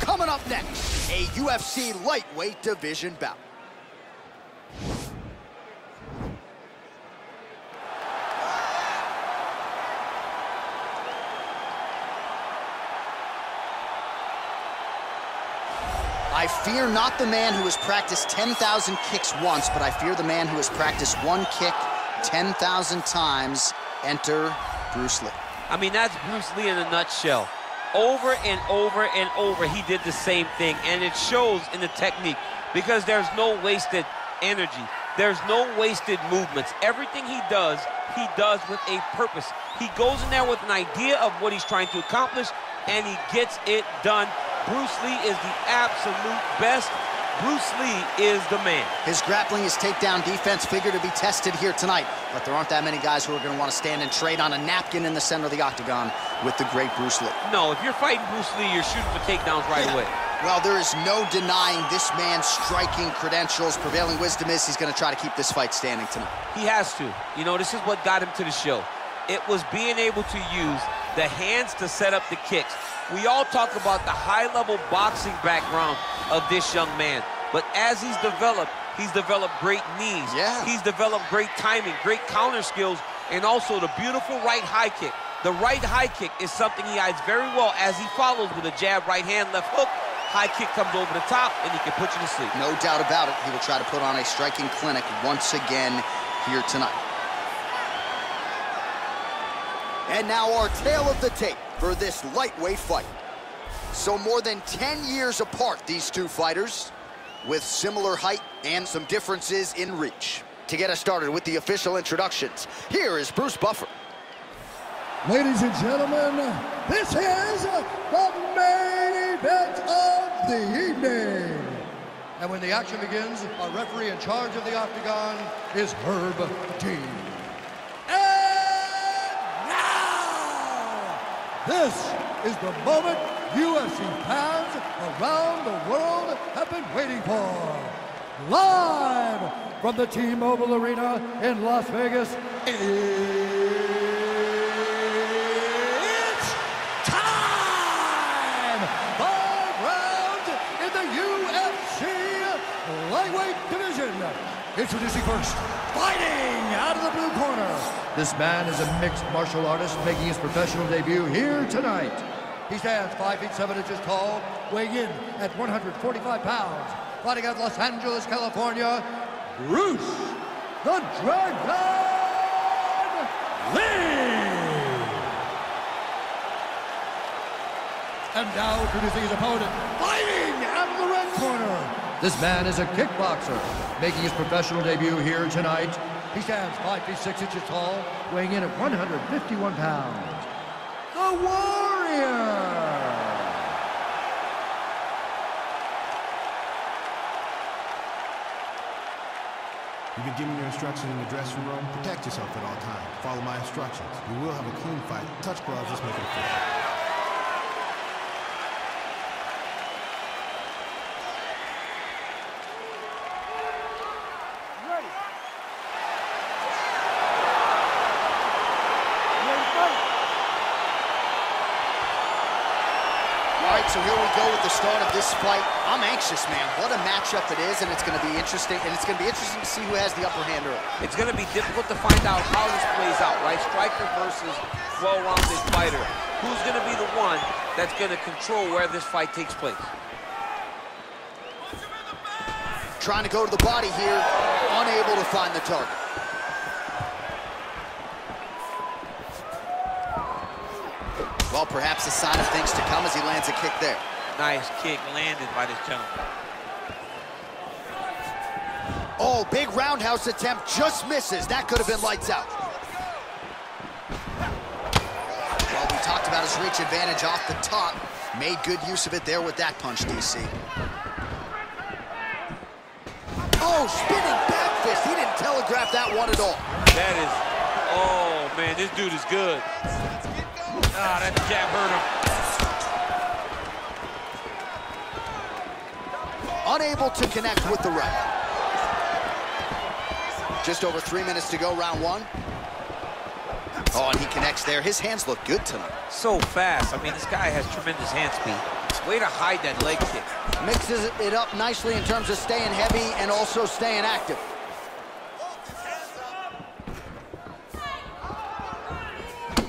Coming up next, a UFC lightweight division bout. I fear not the man who has practiced 10,000 kicks once, but I fear the man who has practiced one kick 10,000 times. Enter Bruce Lee. I mean, that's Bruce Lee in a nutshell. Over and over and over, he did the same thing, and it shows in the technique because there's no wasted energy. There's no wasted movements. Everything he does, he does with a purpose. He goes in there with an idea of what he's trying to accomplish, and he gets it done. Bruce Lee is the absolute best. Bruce Lee is the man. His grappling, his takedown defense figure to be tested here tonight, but there aren't that many guys who are going to want to stand and trade on a napkin in the center of the octagon with the great Bruce Lee. No, if you're fighting Bruce Lee, you're shooting for takedowns right away. Well, there is no denying this man's striking credentials. Prevailing wisdom is he's going to try to keep this fight standing tonight. He has to. You know, this is what got him to the show. It was being able to use the hands to set up the kicks. We all talk about the high-level boxing background of this young man. But as he's developed, he's developed great knees. Yeah. He's developed great timing, great counter skills, and also the beautiful right high kick. The right high kick is something he hides very well as he follows with a jab, right hand, left hook. High kick comes over the top, and he can put you to sleep. No doubt about it. He will try to put on a striking clinic once again here tonight. And now our tale of the tape for this lightweight fight. So more than 10 years apart, these two fighters, with similar height and some differences in reach. To get us started with the official introductions, here is Bruce Buffer. Ladies and gentlemen, this is the main event of the evening. And when the action begins, our referee in charge of the octagon is Herb Dean. And now, this is the moment UFC fans around the world have been waiting for. Live from the T-Mobile Arena in Las Vegas, it's time! Five rounds in the UFC lightweight division. Introducing first, fighting out of the blue corner. This man is a mixed martial artist making his professional debut here tonight. He stands 5 feet 7 inches tall, weighing in at 145 pounds. Fighting out Los Angeles, California, Bruce the Dragon Lee! And now introducing his opponent, fighting out of the red corner. This man is a kickboxer, making his professional debut here tonight. He stands 5 feet 6 inches tall, weighing in at 151 pounds. The Warrior! You've been given your instructions in the dressing room. Protect yourself at all times. Follow my instructions. You will have a clean fight. Touch gloves. Let's make it official. All right, so here we go with the start of this fight. I'm anxious, man. What a matchup it is, and it's going to be interesting. And it's going to be interesting to see who has the upper hand early. It's going to be difficult to find out how this plays out, right? Striker versus well-rounded fighter. Who's going to be the one that's going to control where this fight takes place? Trying to go to the body here, unable to find the target. Well, perhaps a sign of things to come as he lands a kick there. Nice kick landed by this gentleman. Oh, big roundhouse attempt, just misses. That could have been lights out. Well, we talked about his reach advantage off the top. Made good use of it there with that punch, DC. Oh, spinning back fist. He didn't telegraph that one at all. That is, oh man, this dude is good. Ah, that jab hurt him. Unable to connect with the right. Just over three minutes to go, round one. Oh, and he connects there. His hands look good tonight. So fast. I mean, this guy has tremendous hand speed. Way to hide that leg kick. Mixes it up nicely in terms of staying heavy and also staying active.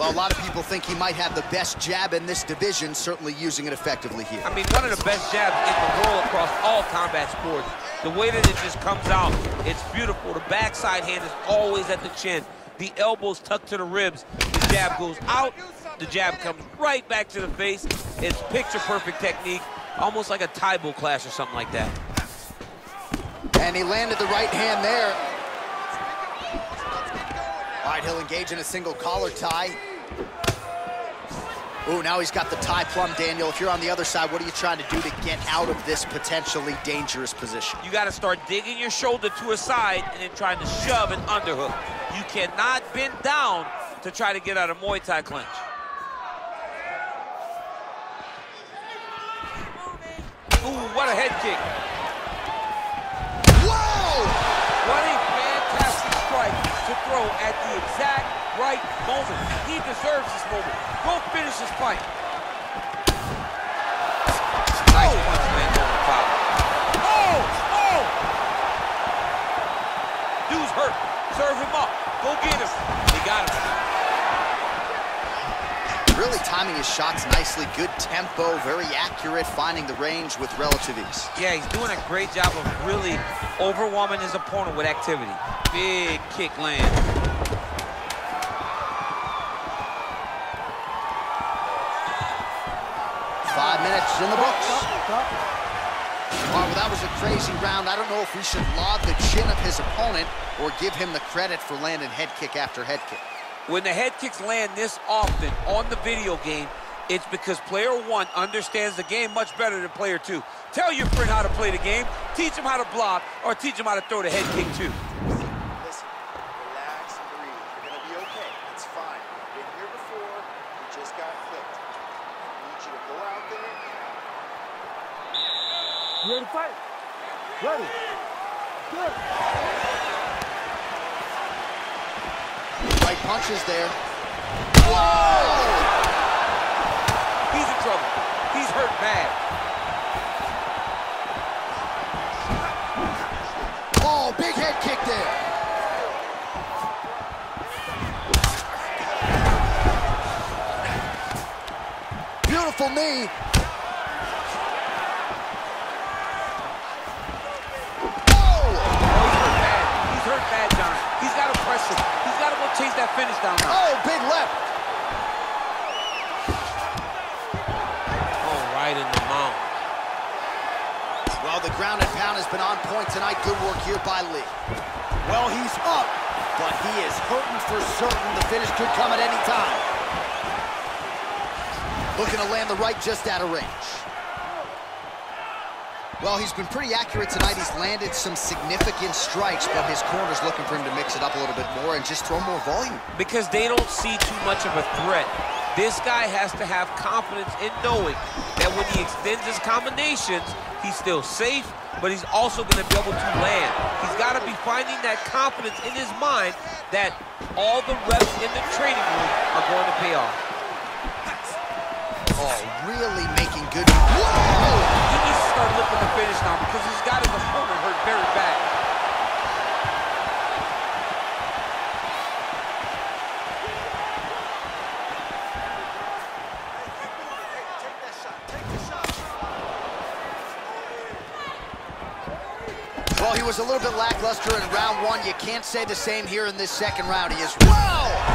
Well, a lot of people think he might have the best jab in this division, certainly using it effectively here. I mean, one of the best jabs in the world across all combat sports. The way that it just comes out, it's beautiful. The backside hand is always at the chin. The elbows tucked to the ribs. The jab goes out. The jab comes right back to the face. It's picture-perfect technique, almost like a Taebo clash or something like that. And he landed the right hand there. All right, he'll engage in a single collar tie. Ooh, now he's got the Thai plum, Daniel. If you're on the other side, what are you trying to do to get out of this potentially dangerous position? You got to start digging your shoulder to a side and then trying to shove an underhook. You cannot bend down to try to get out of Muay Thai clinch. Ooh, what a head kick. Whoa! What a fantastic strike to throw at the exact right moment. He deserves this moment. Go finish this fight. Nice punch, man, over foul. Oh! Oh! Dude's hurt. Serve him up. Go get him. He got him. Really timing his shots nicely. Good tempo, very accurate, finding the range with relative ease. Yeah, he's doing a great job of really overwhelming his opponent with activity. Big kick land. Five in the books. All right, well, that was a crazy round. I don't know if we should laud the chin of his opponent or give him the credit for landing head kick after head kick. When the head kicks land this often on the video game, it's because player one understands the game much better than player two. Tell your friend how to play the game, teach him how to block, or teach him how to throw the head kick too. Listen, relax and breathe. You're gonna be okay. It's fine. Been here before. You just got clipped. I need you to go out there. You ready to fight? Ready. Good. Right punches there. He's in trouble. He's hurt bad. Oh, big head kick there. Beautiful knee. Oh! He's hurt bad. He's hurt bad, John. He's got to press him. He's got to go chase that finish down now. Oh, big left. Oh, right in the mouth. Well, the ground and pound has been on point tonight. Good work here by Lee. Well, he's up, but he is hurting for certain. The finish could come at any time. Looking to land the right just out of range. Well, he's been pretty accurate tonight. He's landed some significant strikes, but his corner's looking for him to mix it up a little bit more and just throw more volume. Because they don't see too much of a threat. This guy has to have confidence in knowing that when he extends his combinations, he's still safe, but he's also going to be able to land. He's got to be finding that confidence in his mind that all the reps in the training room are going to pay off. Oh, really making good. Whoa! He needs to start looking to finish now because he's got his opponent hurt very bad. Well, he was a little bit lackluster in round one. You can't say the same here in this second round. He is. Whoa!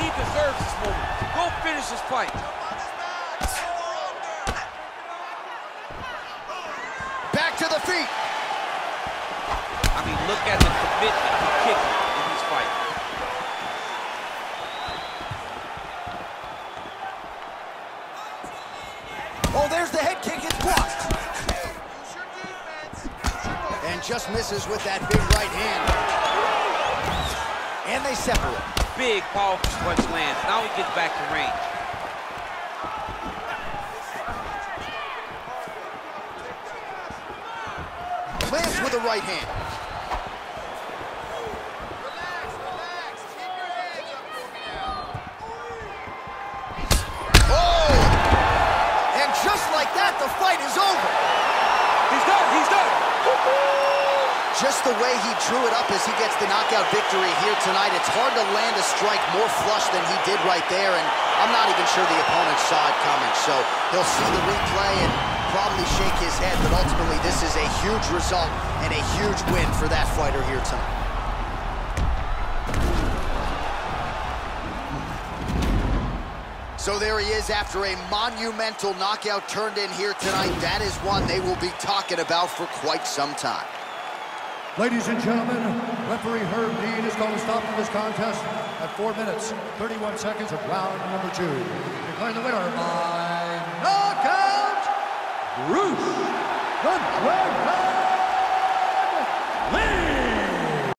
He deserves this moment. Go finish this fight. Back to the feet. I mean, look at the commitment to kicking in this fight. Oh, there's the head kick. It's blocked. And just misses with that big right hand. And they separate big, powerful punch lands. Now he gets back to range. Lands with the right hand. Oh! And just like that, the fight is over. He's done, he's done. Just the way he drew it up as he gets the knockout victory here tonight, it's hard to land a strike more flush than he did right there, and I'm not even sure the opponent saw it coming. So he'll see the replay and probably shake his head, but ultimately this is a huge result and a huge win for that fighter here tonight. So there he is after a monumental knockout turned in here tonight. That is one they will be talking about for quite some time. Ladies and gentlemen, referee Herb Dean is going to stop this contest at 4 minutes, 31 seconds of round number two. Declaring the winner by knockout, Bruce the Dragon